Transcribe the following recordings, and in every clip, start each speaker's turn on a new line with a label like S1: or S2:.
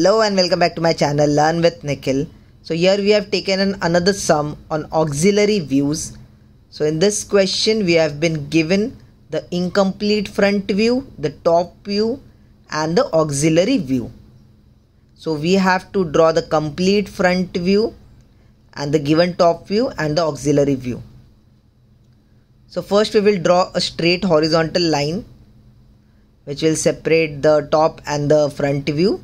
S1: Hello and welcome back to my channel Learn with Nikhil. So here we have taken an another sum on auxiliary views. So in this question we have been given the incomplete front view, the top view and the auxiliary view. So we have to draw the complete front view and the given top view and the auxiliary view. So first we will draw a straight horizontal line which will separate the top and the front view.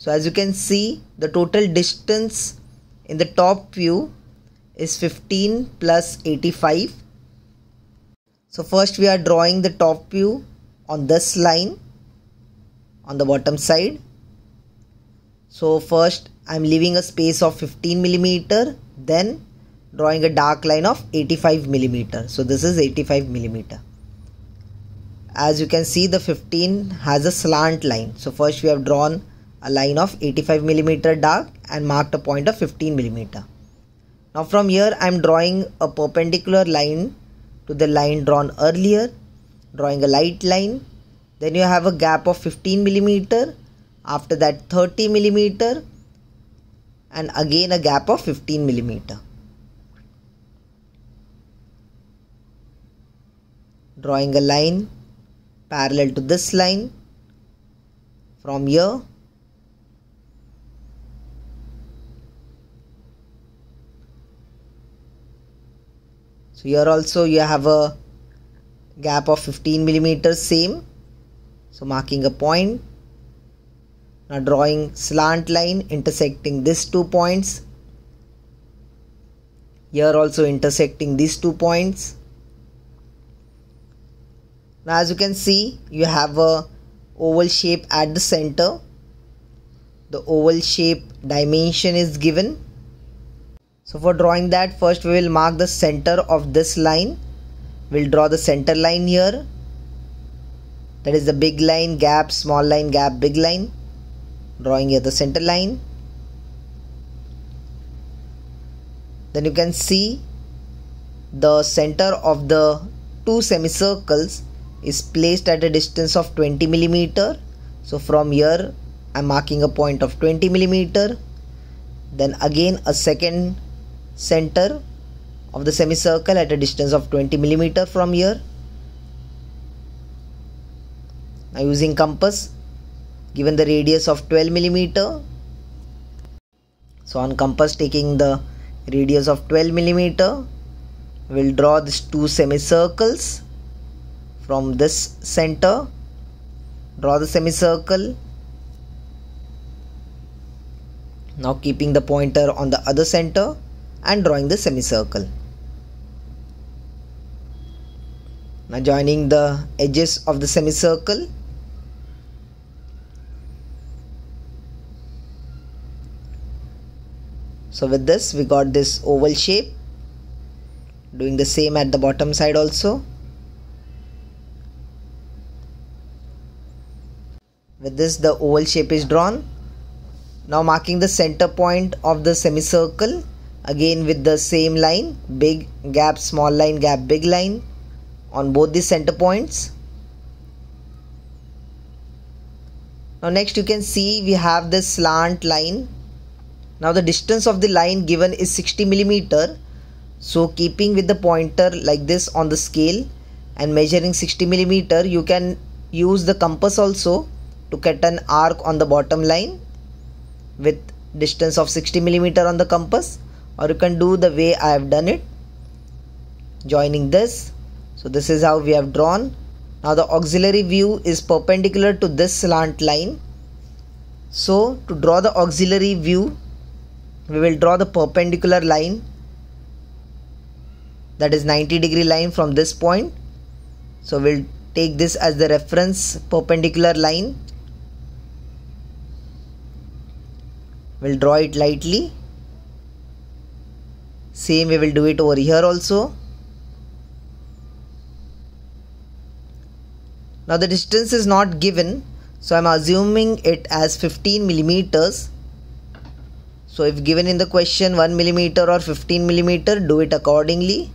S1: So as you can see the total distance in the top view is 15 plus 85. So first we are drawing the top view on this line on the bottom side. So first I am leaving a space of 15 millimeter then drawing a dark line of 85 millimeter. So this is 85 millimeter as you can see the 15 has a slant line so first we have drawn a line of 85 millimeter dark and marked a point of 15 millimeter. Now from here I am drawing a perpendicular line to the line drawn earlier drawing a light line. Then you have a gap of 15 millimeter. After that 30 millimeter. And again a gap of 15 millimeter. Drawing a line parallel to this line. From here so here also you have a gap of 15 millimeters same. So marking a point. Now drawing slant line intersecting these two points. Here also intersecting these two points. Now as you can see you have a oval shape at the center. The oval shape dimension is given so for drawing that first we will mark the center of this line. We'll draw the center line here. That is the big line gap small line gap big line. Drawing here the center line. Then you can see the center of the two semicircles is placed at a distance of 20 millimeter. So from here I'm marking a point of 20 millimeter. Then again a second center of the semicircle at a distance of 20 millimeter from here. Now using compass given the radius of 12 millimeter. So on compass taking the radius of 12 millimeter we'll draw these two semicircles from this center. Draw the semicircle. Now keeping the pointer on the other center and drawing the semicircle. Now joining the edges of the semicircle. So with this we got this oval shape. Doing the same at the bottom side also. With this the oval shape is drawn. Now marking the center point of the semicircle again with the same line big gap small line gap big line on both the center points. Now next you can see we have this slant line. Now the distance of the line given is 60 millimeter. So keeping with the pointer like this on the scale and measuring 60 millimeter you can use the compass also to cut an arc on the bottom line with distance of 60 millimeter on the compass or you can do the way I have done it. Joining this. So this is how we have drawn. Now the auxiliary view is perpendicular to this slant line. So to draw the auxiliary view we will draw the perpendicular line. That is 90 degree line from this point. So we'll take this as the reference perpendicular line. We'll draw it lightly same we will do it over here also. Now the distance is not given so I'm assuming it as 15 millimeters. So if given in the question 1 millimeter or 15 millimeter do it accordingly.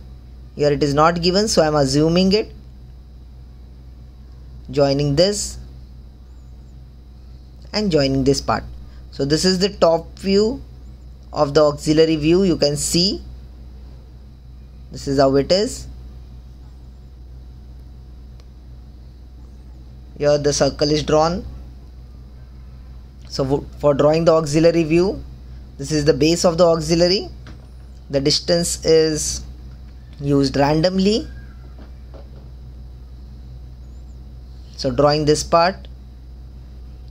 S1: Here it is not given so I'm assuming it. Joining this and joining this part. So this is the top view of the auxiliary view you can see. This is how it is. Here the circle is drawn. So for drawing the auxiliary view this is the base of the auxiliary. The distance is used randomly. So drawing this part.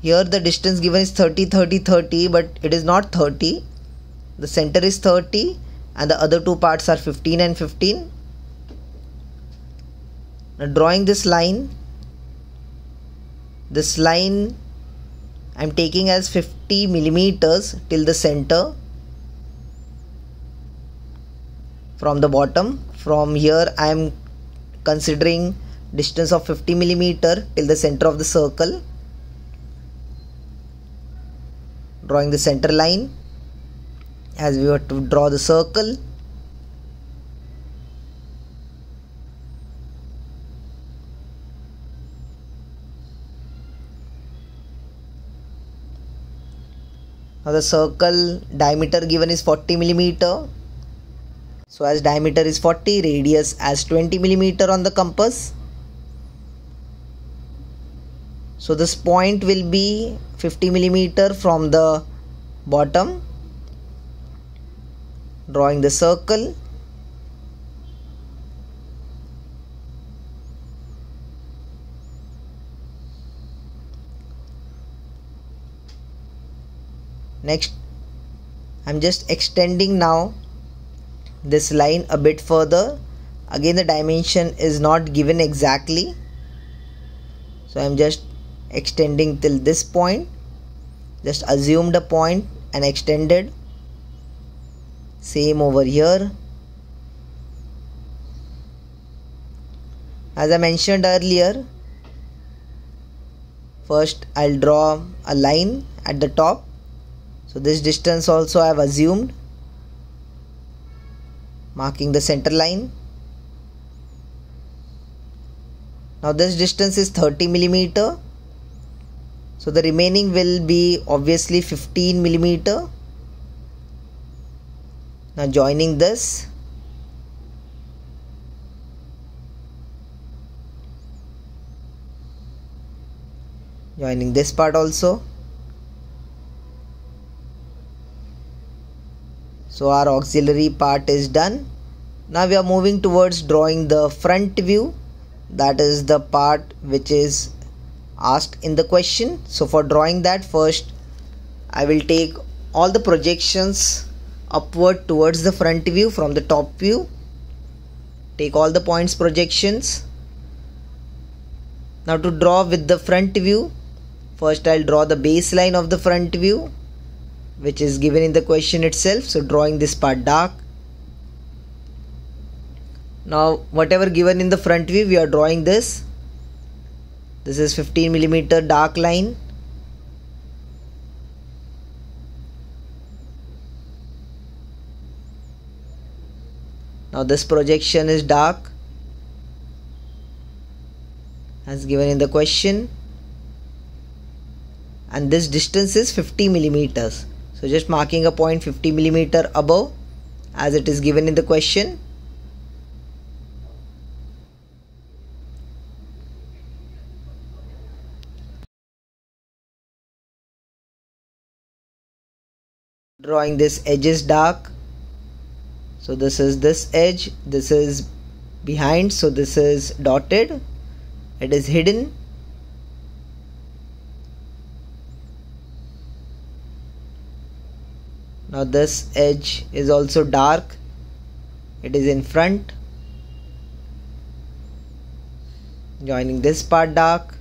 S1: Here the distance given is 30 30 30 but it is not 30 the center is 30 and the other two parts are 15 and 15 now drawing this line this line I'm taking as 50 millimeters till the center from the bottom. From here I am considering distance of 50 millimeter till the center of the circle. Drawing the center line as we were to draw the circle. Now the circle diameter given is 40 millimeter. So as diameter is 40 radius as 20 millimeter on the compass. So this point will be 50 millimeter from the bottom drawing the circle. Next I'm just extending now this line a bit further. Again the dimension is not given exactly. So I'm just extending till this point. Just assumed a point and extended same over here. As I mentioned earlier first I'll draw a line at the top. So this distance also I have assumed marking the center line. Now this distance is 30 millimeter. So the remaining will be obviously 15 millimeter now joining this. Joining this part also. So our auxiliary part is done. Now we are moving towards drawing the front view. That is the part which is asked in the question. So for drawing that first I will take all the projections upward towards the front view from the top view. Take all the points projections. Now to draw with the front view first I'll draw the baseline of the front view which is given in the question itself. So drawing this part dark. Now whatever given in the front view we are drawing this. This is 15 millimeter dark line now this projection is dark. As given in the question. And this distance is 50 millimeters. So just marking a point 50 millimeter above as it is given in the question. Drawing this edge is dark so this is this edge this is behind so this is dotted it is hidden. Now this edge is also dark it is in front. Joining this part dark.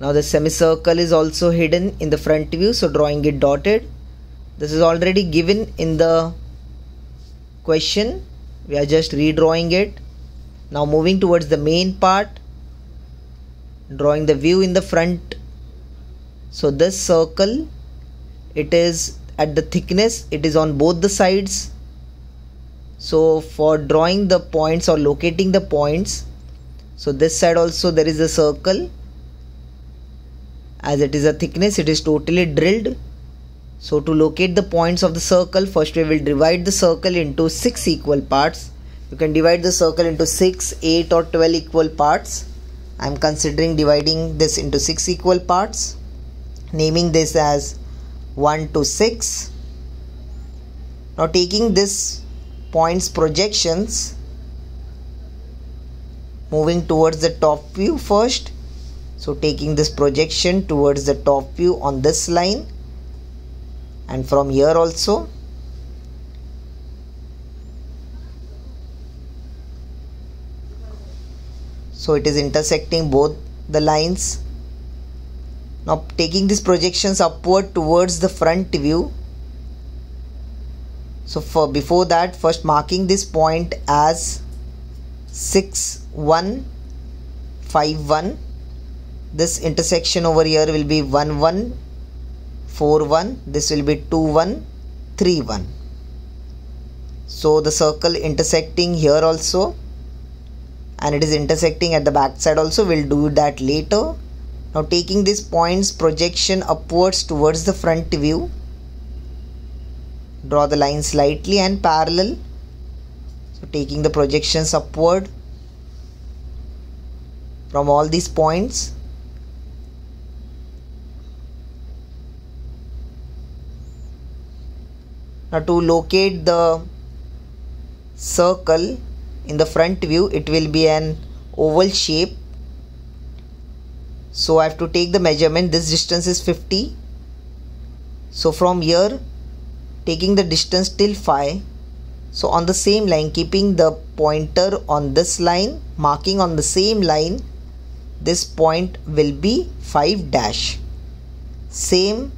S1: Now the semicircle is also hidden in the front view so drawing it dotted this is already given in the question. We are just redrawing it. Now moving towards the main part. Drawing the view in the front. So this circle it is at the thickness it is on both the sides. So for drawing the points or locating the points so this side also there is a circle. As it is a thickness it is totally drilled so to locate the points of the circle first we will divide the circle into 6 equal parts. You can divide the circle into 6 8 or 12 equal parts. I am considering dividing this into 6 equal parts. Naming this as 1 to 6 now taking this points projections moving towards the top view first. So taking this projection towards the top view on this line and from here also so it is intersecting both the lines. Now taking these projections upward towards the front view. So for before that first marking this point as 6151 this intersection over here will be 1141 this will be 2131 so the circle intersecting here also and it is intersecting at the back side also. We'll do that later. Now taking these points projection upwards towards the front view draw the line slightly and parallel. So taking the projections upward from all these points now to locate the circle in the front view it will be an oval shape. So I have to take the measurement. This distance is 50 so from here taking the distance till 5 so on the same line keeping the pointer on this line marking on the same line this point will be 5 dash. Same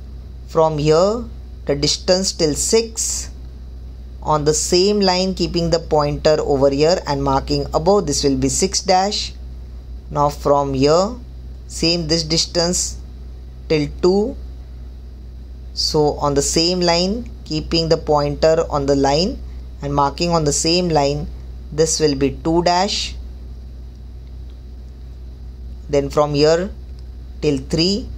S1: from here the distance till 6 on the same line keeping the pointer over here and marking above. This will be 6 dash. Now from here same this distance till 2 so on the same line keeping the pointer on the line and marking on the same line this will be 2 dash. Then from here till 3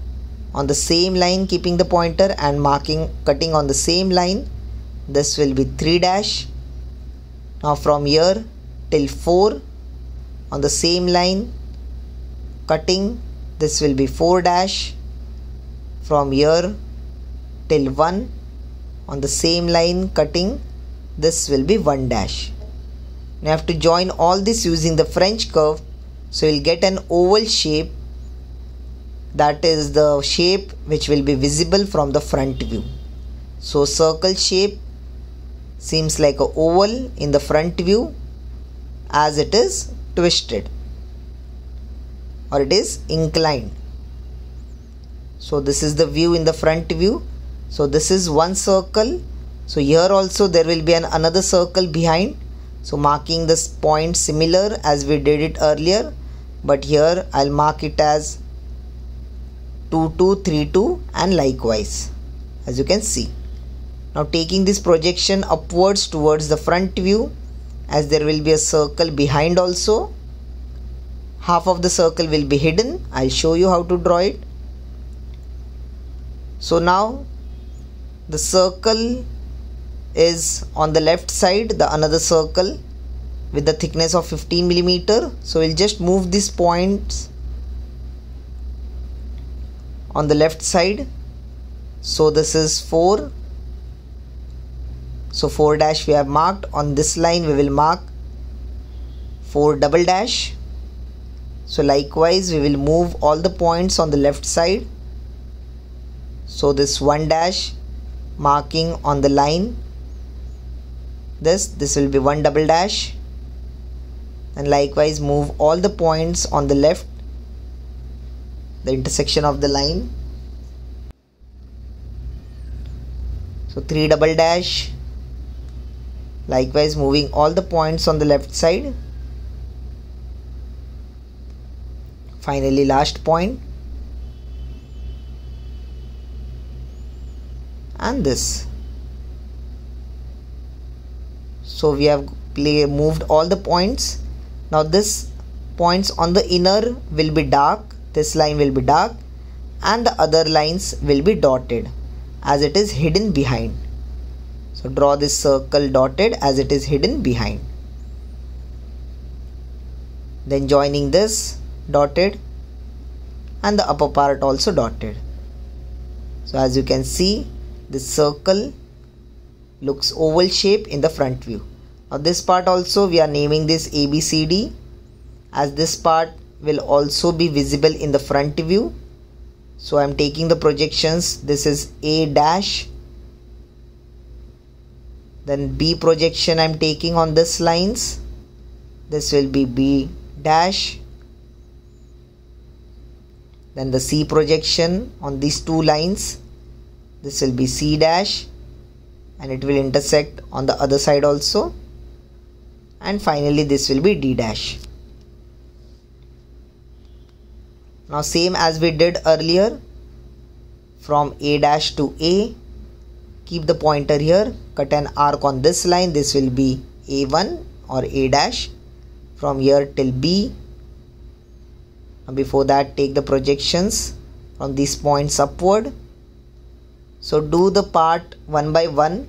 S1: on the same line keeping the pointer and marking cutting on the same line. This will be 3 dash. Now from here till 4 on the same line cutting this will be 4 dash. From here till 1 on the same line cutting this will be 1 dash. You have to join all this using the French curve so you'll get an oval shape that is the shape which will be visible from the front view. So circle shape seems like a oval in the front view as it is twisted or it is inclined. So this is the view in the front view. So this is one circle. So here also there will be an another circle behind. So marking this point similar as we did it earlier. But here I'll mark it as 2232 and likewise as you can see now taking this projection upwards towards the front view as there will be a circle behind also. Half of the circle will be hidden. I'll show you how to draw it. So now the circle is on the left side the another circle with the thickness of 15 millimeter so we'll just move these points on the left side. So this is 4 so 4 dash we have marked. On this line we will mark 4 double dash. So likewise we will move all the points on the left side. So this 1 dash marking on the line. This this will be 1 double dash. And likewise move all the points on the left the intersection of the line. So 3 double dash. Likewise moving all the points on the left side. Finally last point. And this. So we have play, moved all the points. Now this points on the inner will be dark this line will be dark and the other lines will be dotted as it is hidden behind. So draw this circle dotted as it is hidden behind. Then joining this dotted and the upper part also dotted. So as you can see this circle looks oval shape in the front view. Now this part also we are naming this ABCD as this part will also be visible in the front view. So I'm taking the projections. This is A dash. Then B projection I'm taking on this lines. This will be B dash. Then the C projection on these two lines. This will be C dash. And it will intersect on the other side also. And finally this will be D dash now same as we did earlier from a dash to a keep the pointer here cut an arc on this line this will be a1 or a dash from here till b. Before that take the projections from these points upward. So do the part one by one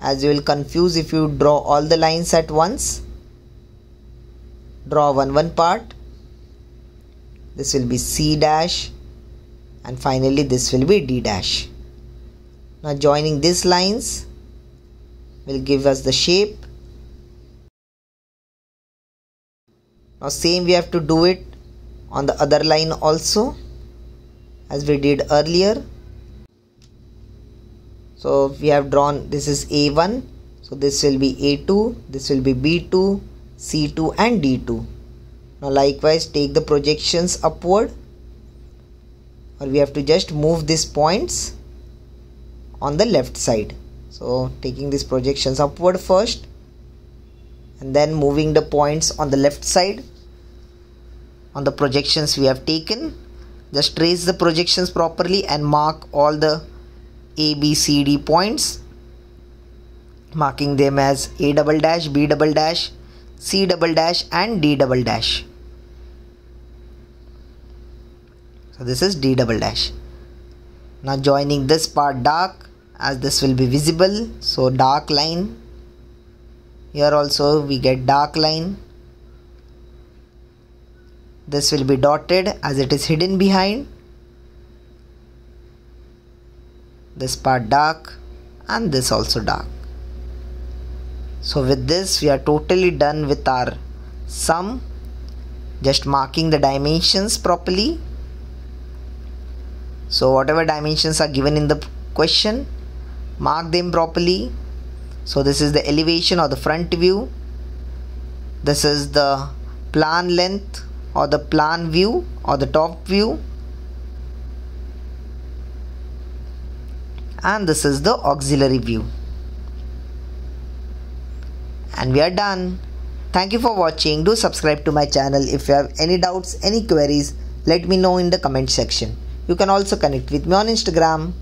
S1: as you will confuse if you draw all the lines at once. Draw one one part this will be C dash and finally this will be D dash. Now joining these lines will give us the shape. Now same we have to do it on the other line also as we did earlier. So we have drawn this is A1 so this will be A2 this will be B2 C2 and D2 now likewise take the projections upward. Or we have to just move these points on the left side. So taking these projections upward first and then moving the points on the left side. On the projections we have taken just trace the projections properly and mark all the a b c d points. Marking them as a double dash b double dash c double dash and d double dash so this is d double dash. Now joining this part dark as this will be visible so dark line. Here also we get dark line. This will be dotted as it is hidden behind. This part dark and this also dark. So with this we are totally done with our sum. Just marking the dimensions properly so whatever dimensions are given in the question mark them properly. So this is the elevation or the front view. This is the plan length or the plan view or the top view. And this is the auxiliary view. And we are done. Thank you for watching. Do subscribe to my channel. If you have any doubts any queries let me know in the comment section you can also connect with me on Instagram.